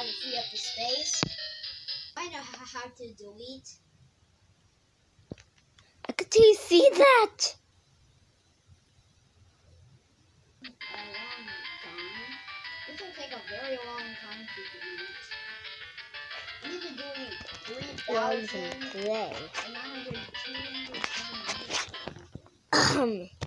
how to free up the space. I know how to delete. I could see that. This will take a very long time to delete. I'm even 3,000 today. Um.